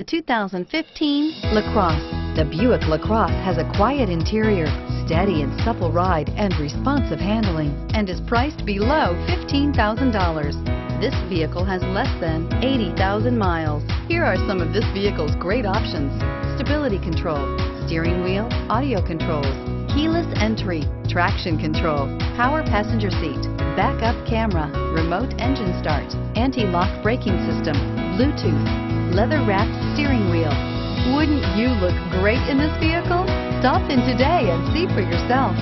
The 2015 LaCrosse. The Buick LaCrosse has a quiet interior, steady and supple ride, and responsive handling, and is priced below $15,000. This vehicle has less than 80,000 miles. Here are some of this vehicle's great options. Stability control, steering wheel, audio controls, keyless entry, traction control, power passenger seat, backup camera, remote engine start, anti-lock braking system, Bluetooth, leather-wrapped steering wheel. Wouldn't you look great in this vehicle? Stop in today and see for yourself.